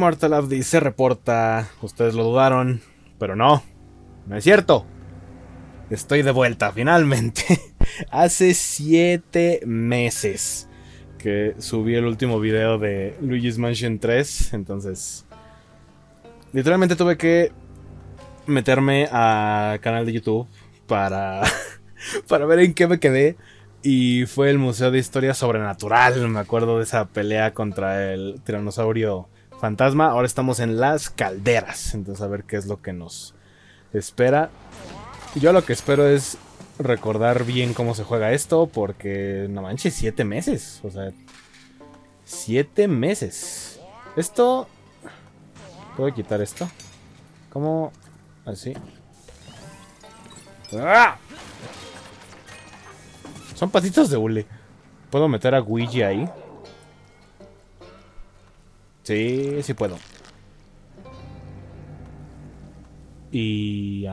Y Mortal Abdi se reporta. Ustedes lo dudaron, pero no. No es cierto. Estoy de vuelta, finalmente. Hace 7 meses que subí el último video de Luigi's Mansion 3. Entonces, literalmente tuve que meterme a canal de YouTube para, para ver en qué me quedé. Y fue el Museo de Historia Sobrenatural. Me acuerdo de esa pelea contra el tiranosaurio fantasma. Ahora estamos en las calderas. Entonces a ver qué es lo que nos espera. Yo lo que espero es recordar bien cómo se juega esto. Porque no manches, siete meses. O sea, siete meses. Esto... ¿Puedo quitar esto? ¿Cómo? Así. ¡Ah! Son patitos de hule. ¿Puedo meter a Ouija ahí? Sí, sí puedo. Y...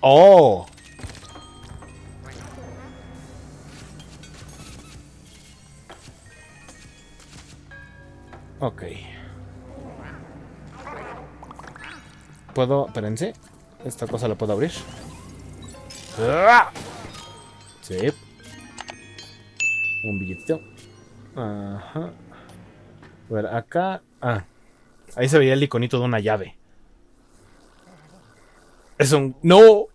¡Oh! Ok. Puedo... Espérense. Esta cosa la puedo abrir. ¡Ah! Sí. Un billetito. Ajá. A ver, acá. Ah. Ahí se veía el iconito de una llave. Es un. ¡No!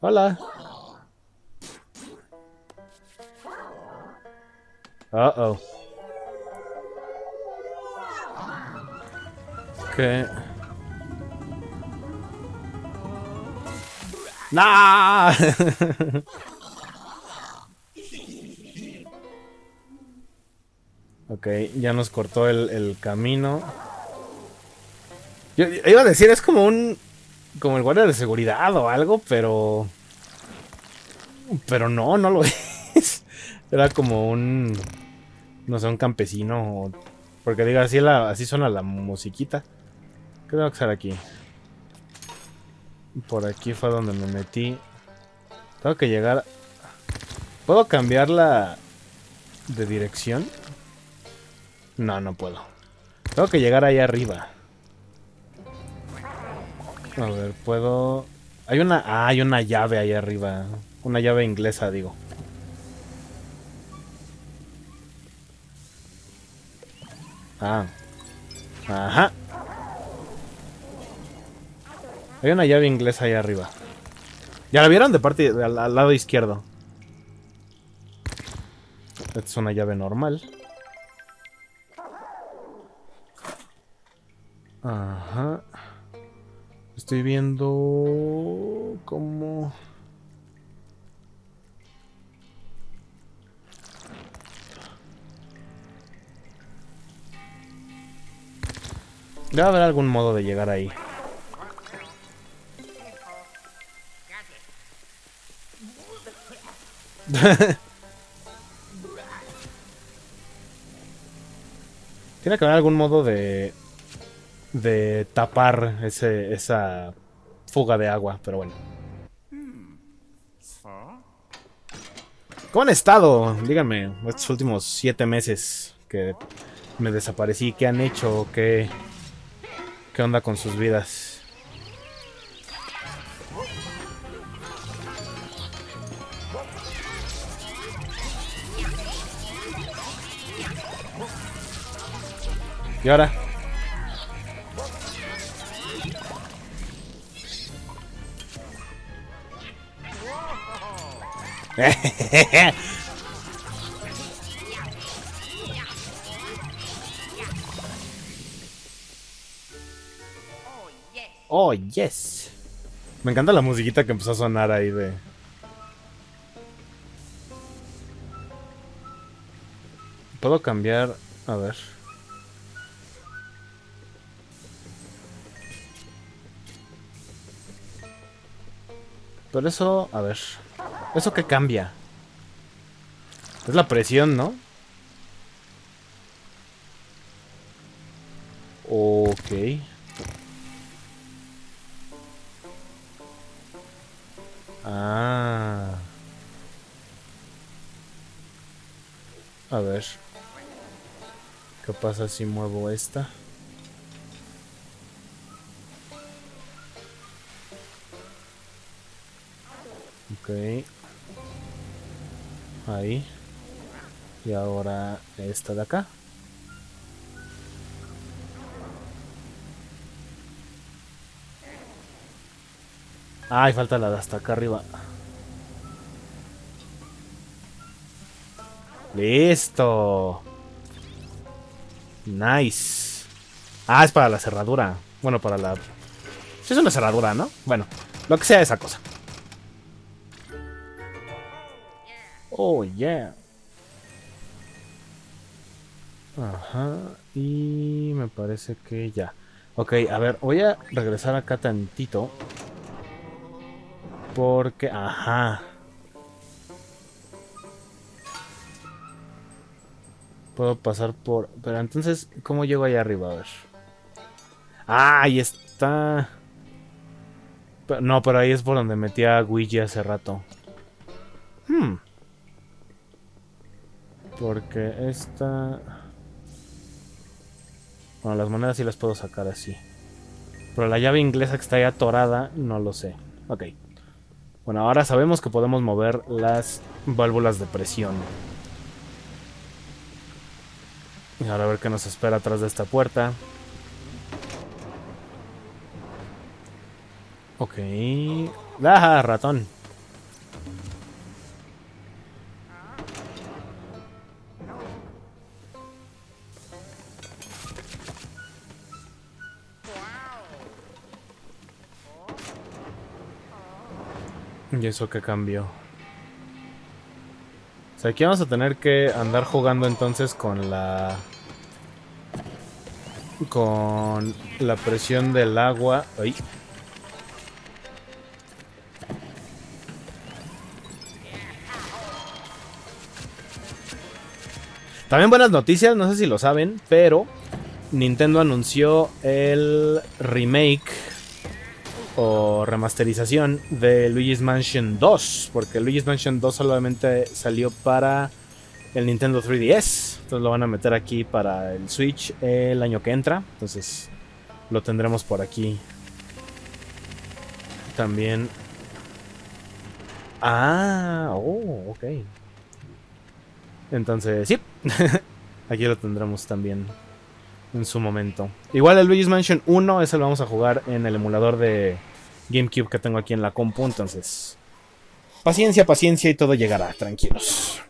Hola. Uh oh. ¿Qué? ¡Nah! ok, ya nos cortó el, camino. Yo, iba a decir, es como un... Como el guardia de seguridad o algo, pero... Pero no, no lo es. Era como un... No sé, un campesino. Porque diga, así, la, así suena la musiquita. ¿Qué tengo que hacer aquí? Por aquí fue donde me metí. Tengo que llegar... ¿Puedo cambiarla de dirección? No, no puedo. Tengo que llegar ahí arriba. A ver, puedo... Hay una... Ah, hay una llave ahí arriba. Una llave inglesa, digo. Ah. Ajá. Hay una llave inglesa ahí arriba. ¿Ya la vieron? De parte al, lado izquierdo. Esta es una llave normal. Ajá. Estoy viendo... ¿Cómo...? Debe haber algún modo de llegar ahí. Tiene que haber algún modo de... De tapar ese, esa fuga de agua, pero bueno. ¿Cómo han estado? Díganme, estos últimos siete meses que me desaparecí, ¿qué han hecho? ¿Qué, qué onda con sus vidas? ¿Y ahora? Oh, yes. Me encanta la musiquita que empezó a sonar ahí de... Puedo cambiar... A ver... Pero eso, a ver. ¿Eso qué cambia? Es la presión, ¿no? Ok. Ah. A ver. ¿Qué pasa si muevo esta? Ok. Ahí. Y ahora esta de acá. Ay, falta la de hasta acá arriba. Listo. Nice. Ah, es para la cerradura. Bueno, para la... Sí es una cerradura, ¿no? Bueno, lo que sea esa cosa. Oh, yeah. Ajá. Y me parece que ya. Ok, a ver, voy a regresar acá tantito. Porque... Ajá. Puedo pasar por... Pero entonces, ¿cómo llego allá arriba? A ver. Ah, ahí está. No, pero ahí es por donde metí a Ouija hace rato. Hmm. Porque esta... Bueno, las monedas sí las puedo sacar así. Pero la llave inglesa que está ahí atorada, no lo sé. Ok. Bueno, ahora sabemos que podemos mover las válvulas de presión. Y ahora a ver qué nos espera atrás de esta puerta. Ok. ¡Ah, ratón! ¿Y eso qué cambió? O sea, aquí vamos a tener que andar jugando entonces con la... Con la presión del agua. También buenas noticias, no sé si lo saben, pero Nintendo anunció el remake o remasterización de Luigi's Mansion 2, porque Luigi's Mansion 2 solamente salió para el Nintendo 3DS, entonces lo van a meter aquí para el Switch el año que entra, entonces lo tendremos por aquí. También... Ah, oh, ok. Entonces, sí, aquí lo tendremos también en su momento. Igual el Luigi's Mansion 1, ese lo vamos a jugar en el emulador de GameCube que tengo aquí en la compu, entonces... Paciencia, paciencia y todo llegará, tranquilos.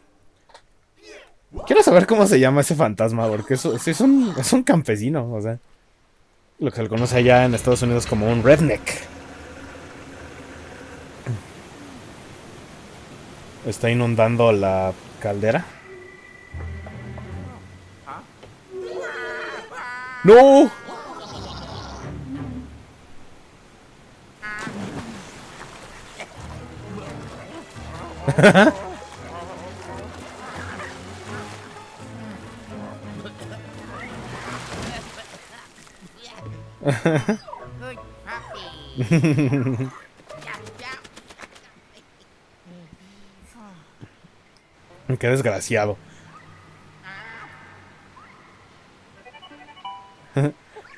Quiero saber cómo se llama ese fantasma, porque es, es, un, es un campesino, o sea... Lo que se le conoce allá en Estados Unidos como un redneck. Está inundando la caldera. ¡No! Qué desgraciado.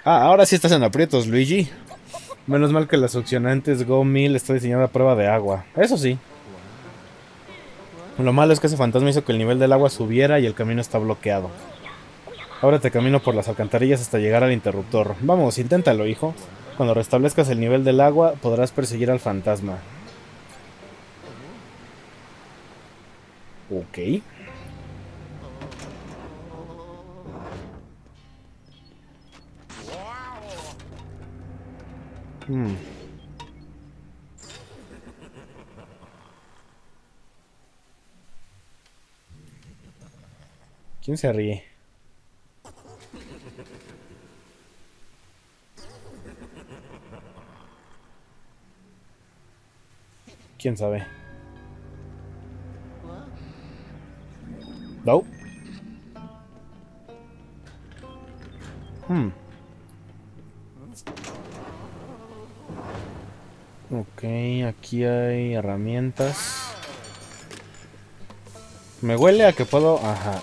Ah, ahora sí estás en aprietos, Luigi. Menos mal que la succionantes Go 1000 está diseñada a prueba de agua. Eso sí. Lo malo es que ese fantasma hizo que el nivel del agua subiera y el camino está bloqueado. Ahora te camino por las alcantarillas hasta llegar al interruptor. Vamos, inténtalo, hijo. Cuando restablezcas el nivel del agua, podrás perseguir al fantasma. Ok. Hmm. ¿Quién se ríe? ¿Quién sabe? No. Hmm. Ok, aquí hay herramientas. Me huele a que puedo... Ajá.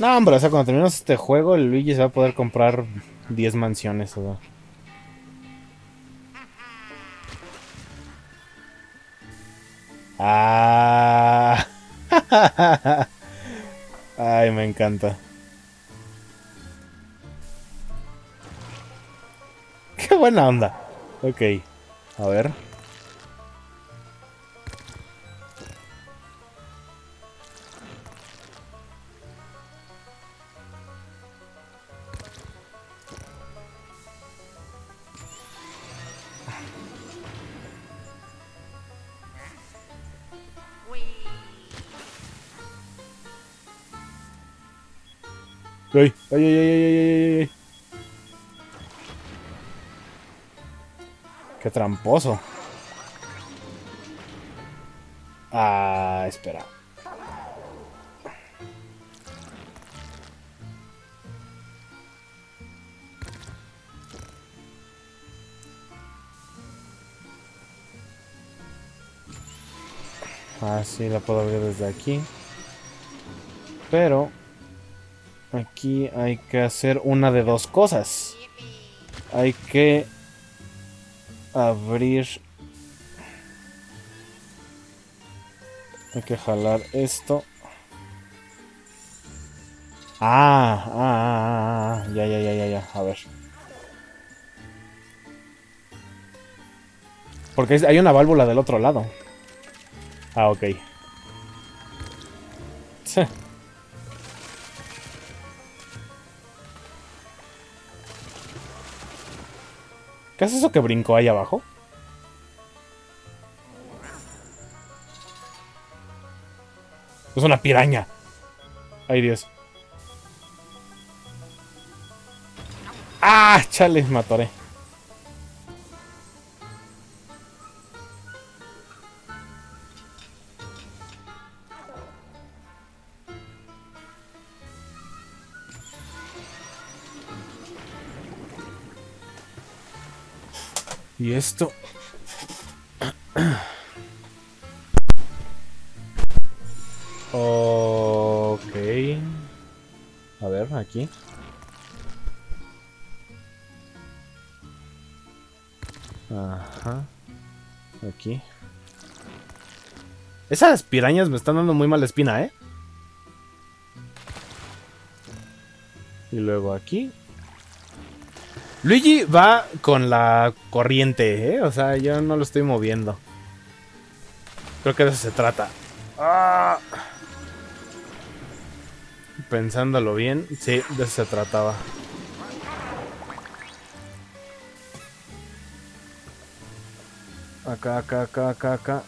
No, hombre, o sea, cuando terminemos este juego, Luigi se va a poder comprar 10 mansiones, o sea. Ah. Ay, me encanta. Buena onda. A ver. ¡Ay! ¡Ay, ay, ay, ay, ay, ¡Qué tramposo! Ah, espera. Ah, sí, la puedo abrir desde aquí. Pero Aquí hay que hacer una de dos cosas. Hay que abrir... Hay que jalar esto. Ah, ah, ah, ah, ya, ya, ya, ya, ya. A ver. Porque hay una válvula del otro lado. Ah, ok. ¿Qué es eso que brincó ahí abajo? Es una piraña. Ay, Dios. ¡Ah! Chale, me Y esto... ok. A ver, aquí. Ajá. Aquí. Esas pirañas me están dando muy mala espina, ¿eh? Y luego aquí. Luigi va con la corriente, ¿eh? O sea, yo no lo estoy moviendo. Creo que de eso se trata. Ah. Pensándolo bien, sí, de eso se trataba. Acá, acá, acá, acá, acá.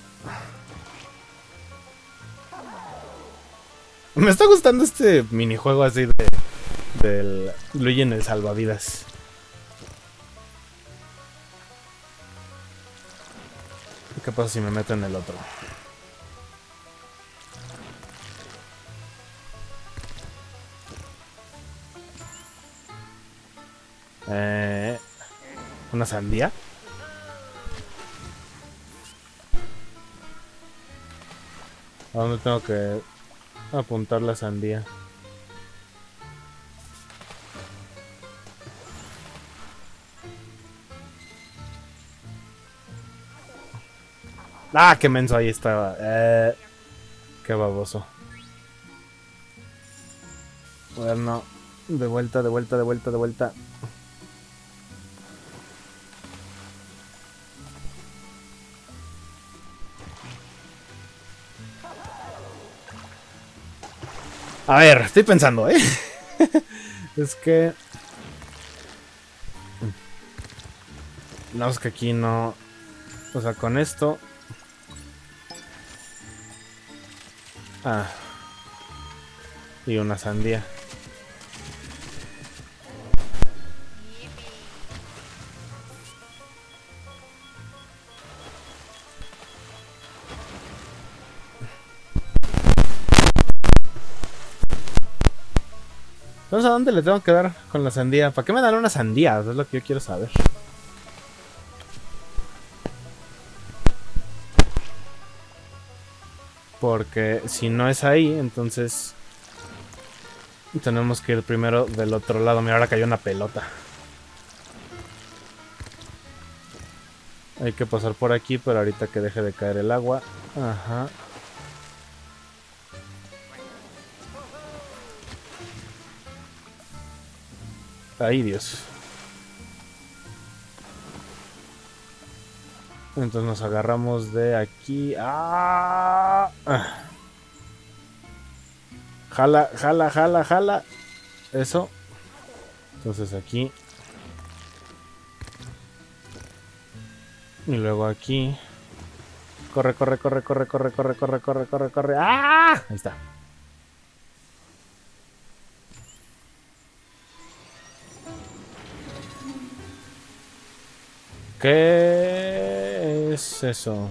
Me está gustando este minijuego así de... Del Luigi en el salvavidas. ¿Qué pasa si me meto en el otro? Eh, ¿Una sandía? ¿A dónde tengo que apuntar la sandía? Ah, qué menso ahí estaba. Eh, qué baboso. Bueno, de vuelta, de vuelta, de vuelta, de vuelta. A ver, estoy pensando, ¿eh? es que... No, es que aquí no... O sea, con esto Ah. Y una sandía. Entonces, ¿a dónde le tengo que dar con la sandía? ¿Para qué me dan una sandía? es lo que yo quiero saber. Porque si no es ahí, entonces... Tenemos que ir primero del otro lado. Mira, ahora cayó una pelota. Hay que pasar por aquí, pero ahorita que deje de caer el agua. Ajá. Ay, Dios. Entonces nos agarramos de aquí. ¡Ah! Jala, jala, jala, jala. Eso. Entonces aquí. Y luego aquí. Corre, corre, corre, corre, corre, corre, corre, corre, corre, corre. ¡Ah! Ahí está. ¿Qué es eso?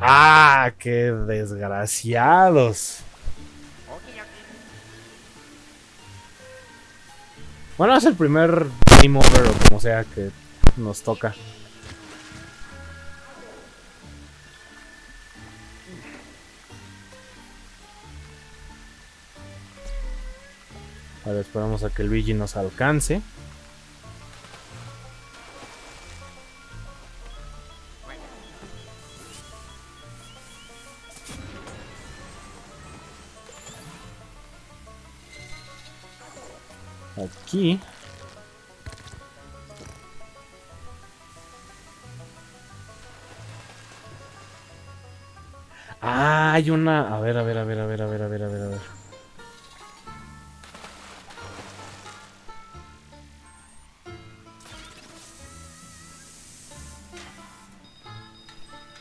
¡Ah! ¡Qué desgraciados! Bueno, es el primer game over o como sea que nos toca. Ahora esperamos a que Luigi nos alcance. Aquí. Ah, hay una... A ver, a ver, a ver,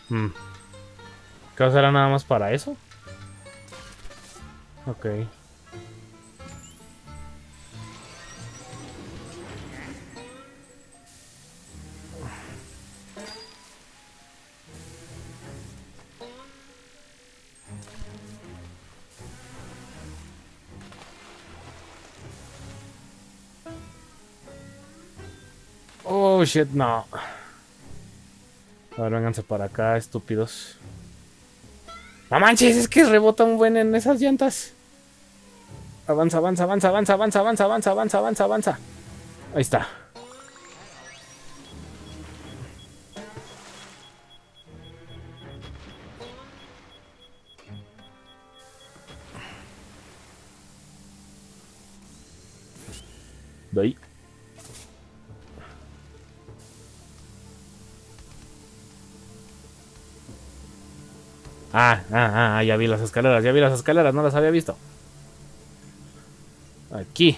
Hmm. ¿Qué será nada más para eso? Ok. Oh shit, no. A ver, vénganse para acá, estúpidos. No manches, es que rebota un buen en esas llantas. Avanza, avanza, avanza, avanza, avanza, avanza, avanza, avanza, avanza, avanza. Ahí está. Ah, ah, ah, ya vi las escaleras, ya vi las escaleras, no las había visto. Aquí.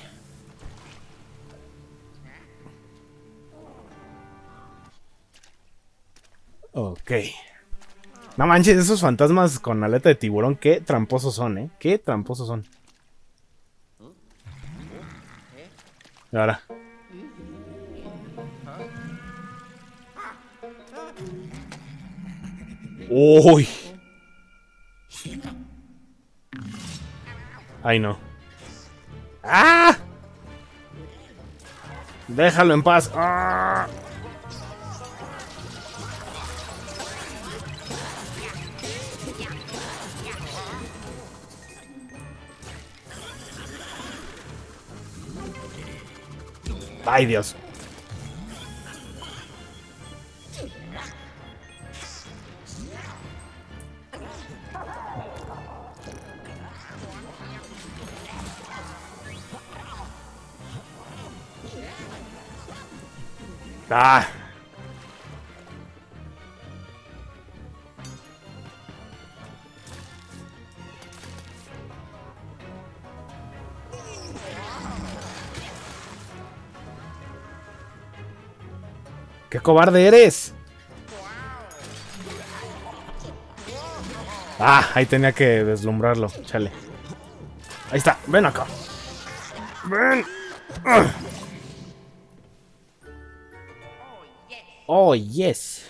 Ok. No manches, esos fantasmas con aleta de tiburón, qué tramposos son, ¿eh? Qué tramposos son. Y ahora. Uy. Ay, no. ¡Ah! Déjalo en paz. ¡Ah! Ay, Dios. Ah. ¡Qué cobarde eres! Ah, ahí tenía que deslumbrarlo. Chale. Ahí está. Ven acá. Ven. Oh, yes.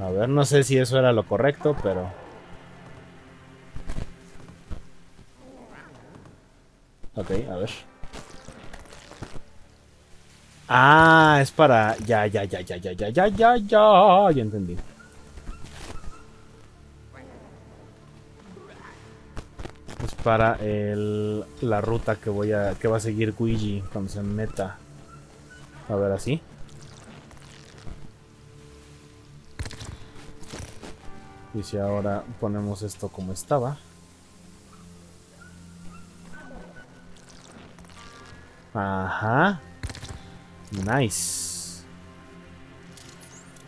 A ver, no sé si eso era lo correcto, pero... Ok, a ver. Ah, es para... Ya, ya, ya, ya, ya, ya, ya, ya, ya. Ya entendí. Para el, la ruta que voy a... que va a seguir Luigi cuando se meta. A ver, así. Y si ahora ponemos esto como estaba. Ajá. Nice.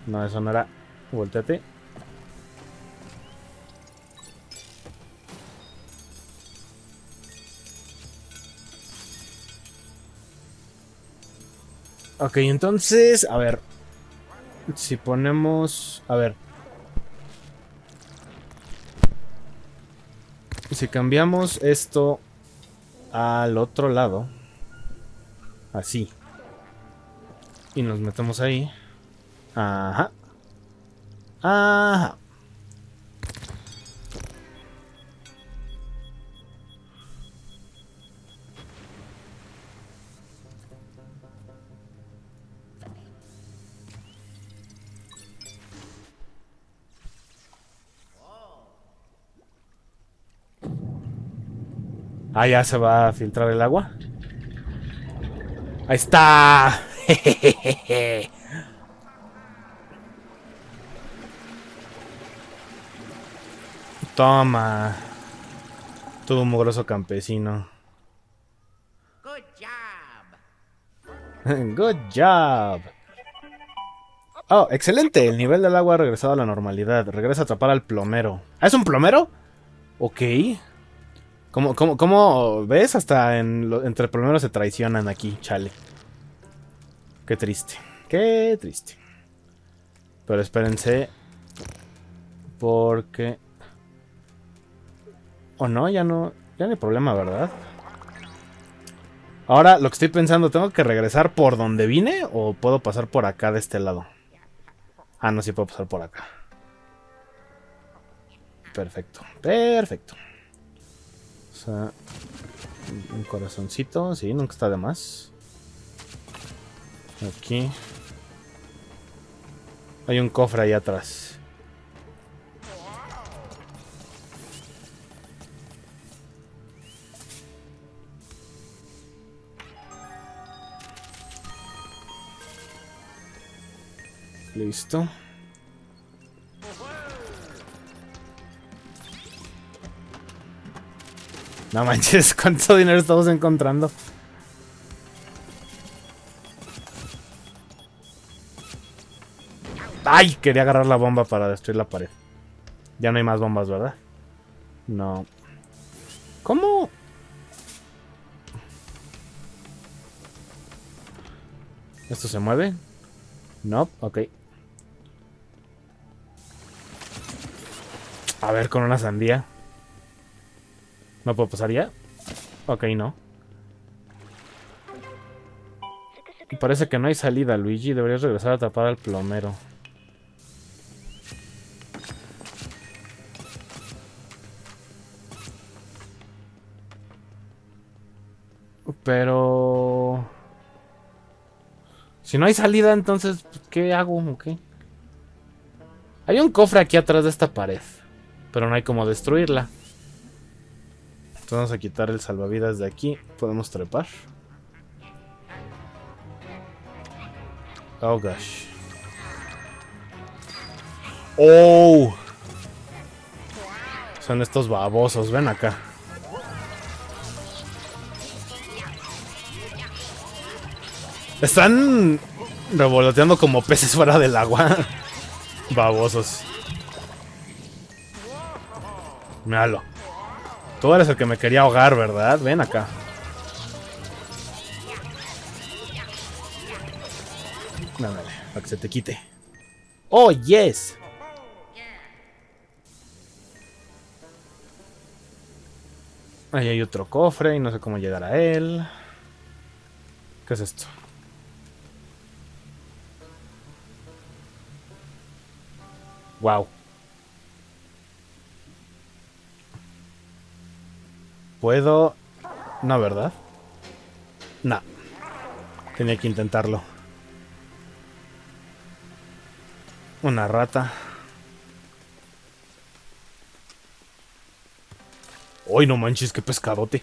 No, eso no era. Volteate. Ok, entonces, a ver. Si ponemos... A ver. Si cambiamos esto al otro lado. Así. Y nos metemos ahí. Ajá. Ajá. Ah, ya se va a filtrar el agua. Ahí está. Toma. Todo un mugroso campesino. Good job. Good job. Oh, excelente. El nivel del agua ha regresado a la normalidad. Regresa a atrapar al plomero. ¿Ah, es un plomero? Ok. ¿Cómo, cómo, cómo ves? Hasta entre plomeros se traicionan aquí, chale. Qué triste. Qué triste. Pero espérense. Porque... O no, ya no... Ya no hay problema, ¿verdad? Ahora lo que estoy pensando, ¿tengo que regresar por donde vine o puedo pasar por acá de este lado? Ah, no, sí puedo pasar por acá. Perfecto, perfecto. Un corazoncito, sí, nunca está de más. Aquí. Hay un cofre ahí atrás. Listo. No manches, ¿cuánto dinero estamos encontrando? ¡Ay! Quería agarrar la bomba para destruir la pared. Ya no hay más bombas, ¿verdad? No. ¿Cómo? ¿Esto se mueve? No, ok. A ver, con una sandía. ¿No puedo pasar ya? Ok, no. Parece que no hay salida, Luigi. Deberías regresar a tapar al plomero. Pero... Si no hay salida, entonces, ¿qué hago? ¿O qué? Hay un cofre aquí atrás de esta pared. Pero no hay como destruirla. Entonces vamos a quitar el salvavidas de aquí. Podemos trepar. Oh gosh. Oh. Son estos babosos, ven acá. Están revoloteando como peces fuera del agua. Babosos. Míralo. Tú eres el que me quería ahogar, ¿verdad? Ven acá. Dámele, para que se te quite. ¡Oh, yes! Ahí hay otro cofre y no sé cómo llegar a él. ¿Qué es esto? Wow. ¿Puedo...? No, ¿verdad? No. Tenía que intentarlo. Una rata. Uy, no manches, qué pescadote.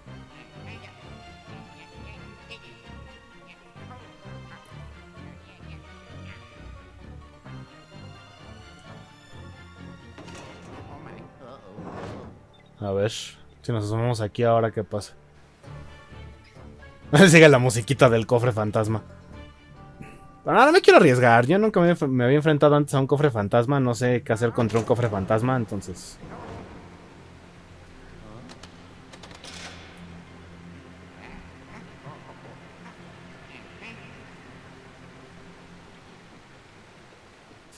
Asomamos aquí ahora, ¿qué pasa? Sigue la musiquita del cofre fantasma. Pero no me quiero arriesgar. Yo nunca me, me había enfrentado antes a un cofre fantasma. No sé qué hacer contra un cofre fantasma, entonces...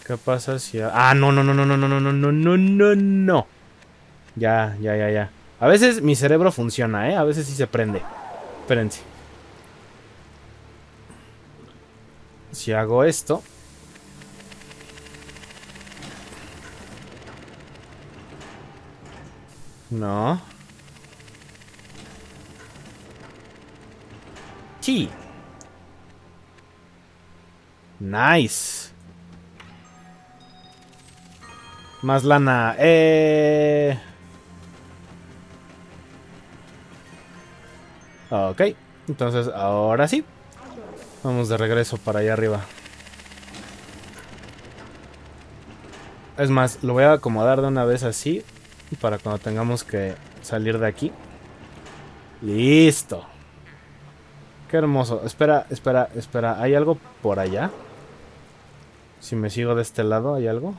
¿Qué pasa si... Ah, no, no, no, no, no, no, no, no, no, no, no. Ya, ya, ya, ya. A veces mi cerebro funciona, ¿eh? A veces sí se prende. Espérense. Si hago esto... No. Sí. Nice. Más lana. Eh... Ok. Entonces, ahora sí. Vamos de regreso para allá arriba. Es más, lo voy a acomodar de una vez así. Para cuando tengamos que salir de aquí. Listo. Qué hermoso. Espera, espera, espera. ¿Hay algo por allá? Si me sigo de este lado, ¿hay algo?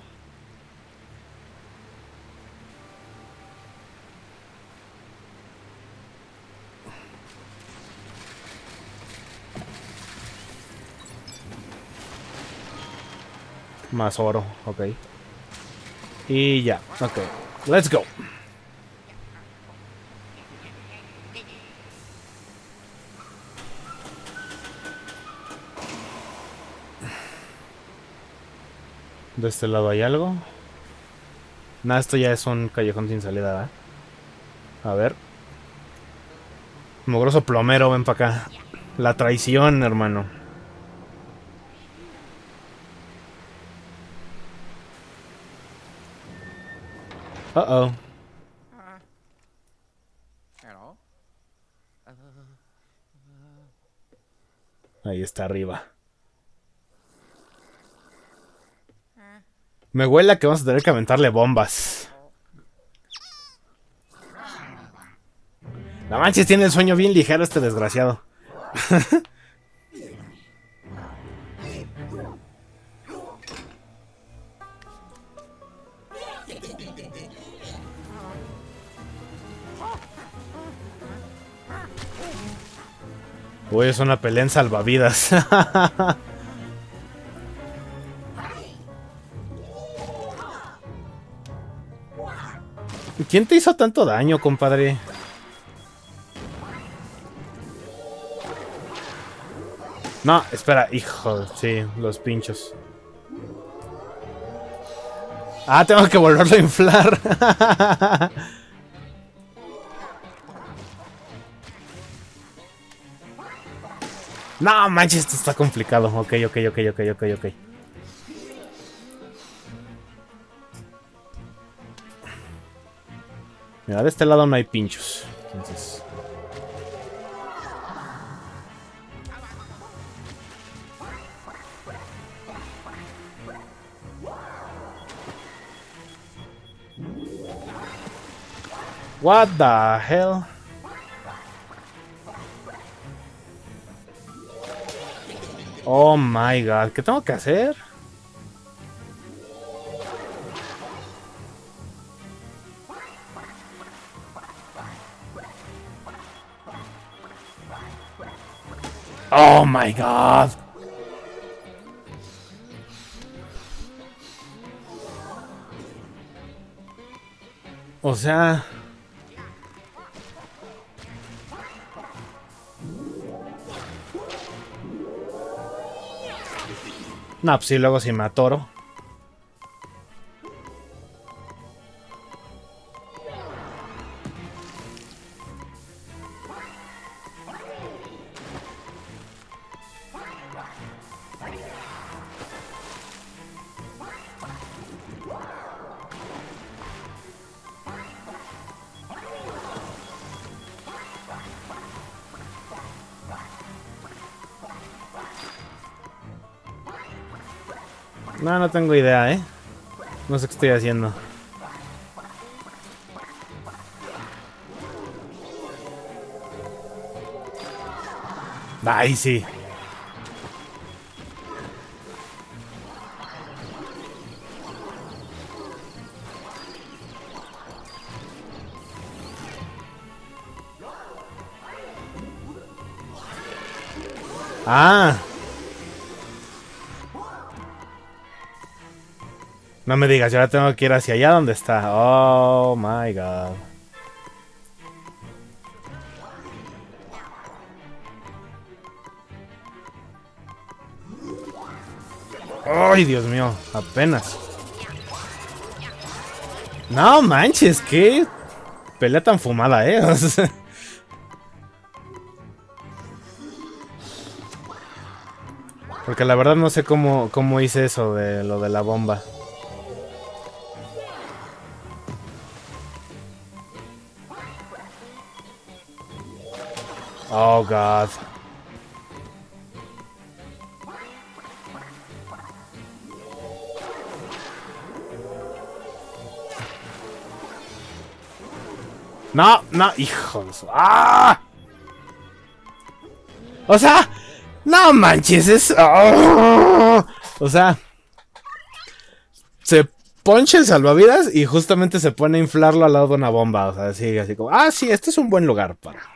Más oro, ok. Y ya, ok. Let's go. De este lado hay algo. Nada, esto ya es un callejón sin salida, ¿eh? A ver. Mogroso plomero, ven para acá. La traición, hermano. Uh oh. Hello? Ahí está arriba. Me huele a que vamos a tener que aventarle bombas. La manches tiene el sueño bien ligero este desgraciado. Uy, es una pelea en salvavidas. ¿Quién te hizo tanto daño, compadre? No, espera, hijo, sí, los pinchos. Ah, tengo que volverlo a inflar. no, manches, esto está complicado. Ok, ok, ok, ok, ok, ok. Mira, de este lado no hay pinchos. Entonces... What the hell? Oh my god, ¿qué tengo que hacer? Oh my god. O sea... No, pues sí, luego sí me atoro. No, no tengo idea, ¿eh? No sé qué estoy haciendo. Ay, sí. Ah. No me digas, yo ahora tengo que ir hacia allá donde está. Oh my god. Ay, Dios mío, apenas. No manches, qué pelea tan fumada, eh. Porque la verdad no sé cómo, cómo hice eso de lo de la bomba. Oh god. No, no, hijo de su... ¡Ah! O sea, no manches, es... ¡Ah! O sea... Se poncha el salvavidas y justamente se pone a inflarlo al lado de una bomba. O sea, así, así como... Ah, sí, este es un buen lugar para...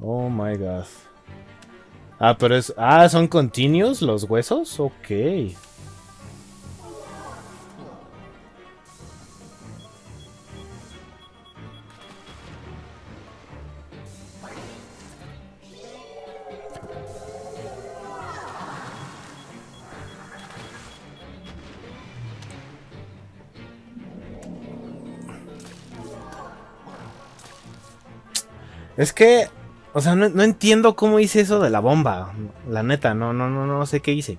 Oh my god. Ah, pero es. Ah, son continuos los huesos? Ok. Es que o sea, no, entiendo cómo hice eso de la bomba. La neta, no, no, no, no sé qué hice.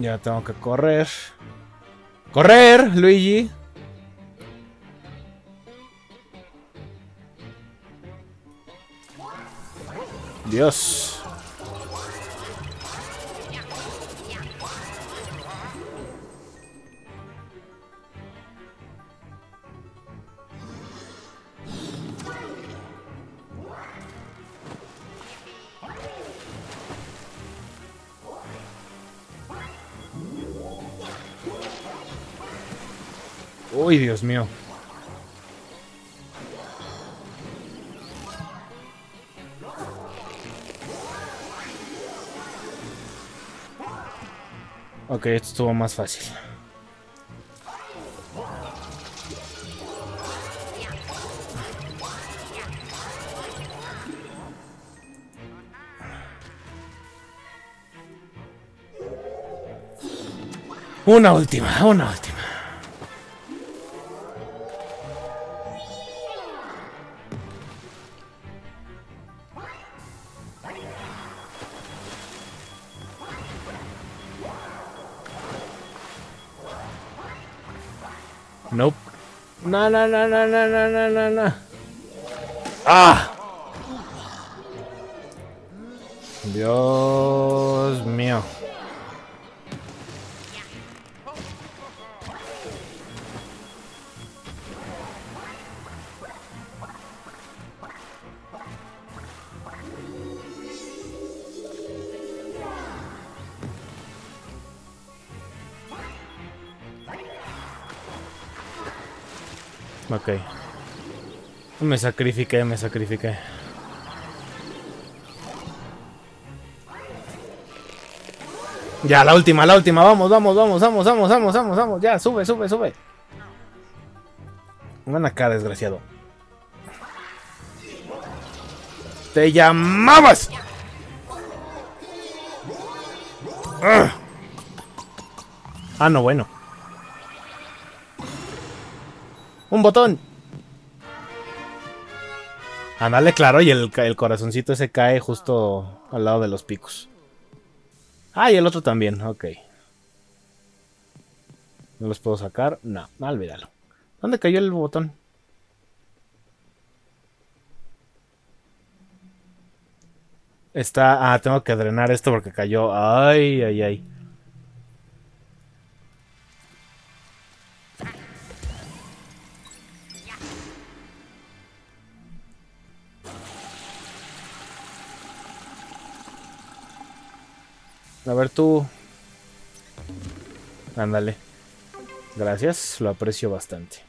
Ya tengo que correr. ¡Correr, Luigi! Dios. Dios mío. Ok, esto estuvo más fácil. Una última, una última. Nope. No, no, no, no, no, no, no, no, no. ¡Ah! Dios mío. Ok. Me sacrifiqué, me sacrifiqué. Ya, la última, la última. Vamos, vamos, vamos, vamos, vamos, vamos, vamos, vamos. Ya, sube, sube, sube. Ven acá, desgraciado. Te llamabas. Ah, ah no, bueno. Un botón. Ándale, claro, y el, el corazoncito ese cae justo al lado de los picos. Ah, y el otro también, ok. ¿No los puedo sacar? No, olvídalo. ¿Dónde cayó el botón? Está... Ah, tengo que drenar esto porque cayó. Ay, ay, ay. A ver tú. Ándale. Gracias, lo aprecio bastante.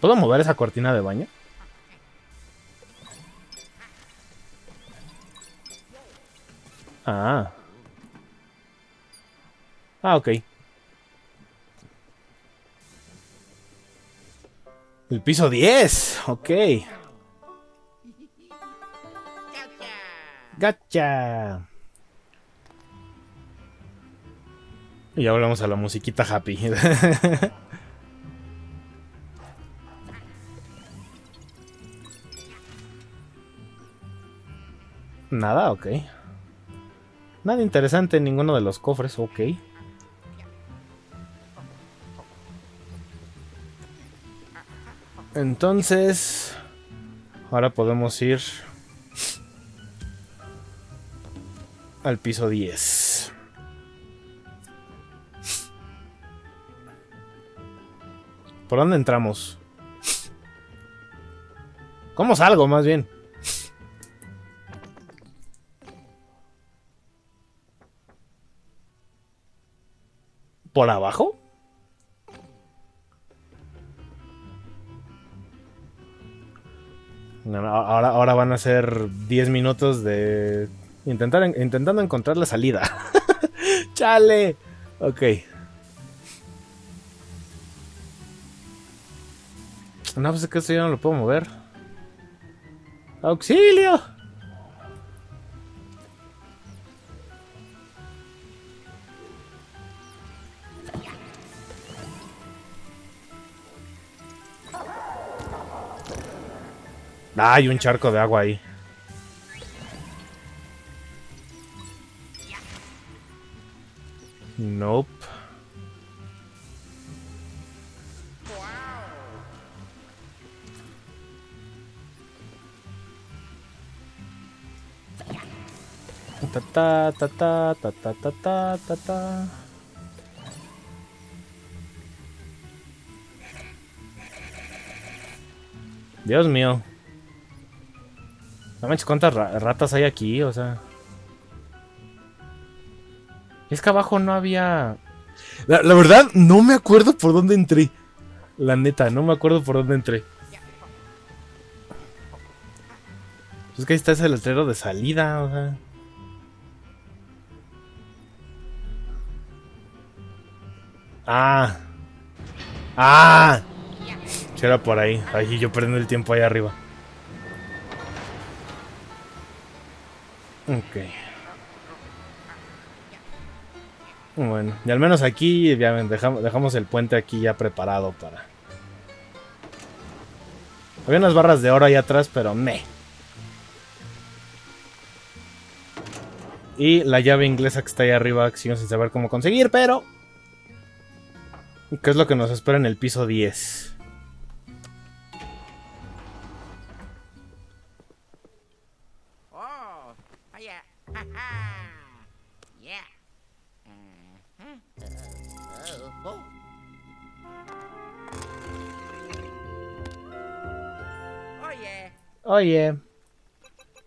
¿Puedo mover esa cortina de baño? Ah. Ah, ok. El piso 10, ok. Gacha. Y ya volvemos a la musiquita happy. Nada, ok. Nada interesante en ninguno de los cofres, ok. Entonces, ahora podemos ir al piso 10. ¿Por dónde entramos? ¿Cómo salgo, más bien? ¿Por abajo? Ahora, ahora van a ser 10 minutos de intentar, intentando encontrar la salida. ¡Chale! Ok. No, pues es que esto ya no lo puedo mover. ¡Auxilio! Ah, hay un charco de agua ahí. Nope. Ta ta ta ta ta ta ta ta ta ta. Dios mío. No manches, cuántas ratas hay aquí, o sea. Es que abajo no había. La, verdad, no me acuerdo por dónde entré. La neta, no me acuerdo por dónde entré. Es que ahí está ese letrero de salida, o sea. Ah. Ah. era por ahí. Ahí yo perdiendo el tiempo ahí arriba. Ok. Bueno, y al menos aquí ya dejamos, el puente aquí ya preparado para... Había unas barras de oro ahí atrás, pero me. Y la llave inglesa que está ahí arriba, que sigo sin saber cómo conseguir, pero... ¿Qué es lo que nos espera en el piso 10?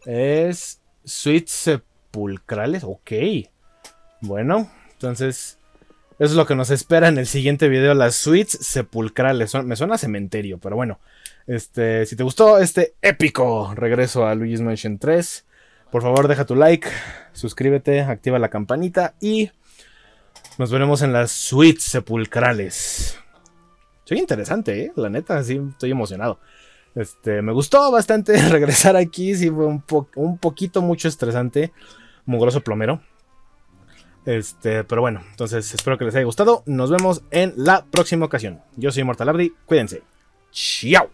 Es... Suites sepulcrales. Ok. Bueno, entonces... Eso es lo que nos espera en el siguiente video, las suites sepulcrales. Me suena cementerio, pero bueno. Este, si te gustó este épico regreso a Luigi's Mansion 3, por favor deja tu like, suscríbete, activa la campanita y nos veremos en las suites sepulcrales. Soy interesante, ¿eh? La neta, sí, estoy emocionado. Este, me gustó bastante regresar aquí, sí fue un, po- un poquito mucho estresante, mugroso plomero. Este, pero bueno, entonces espero que les haya gustado. Nos vemos en la próxima ocasión. Yo soy Mortal Abdi, cuídense. Chao.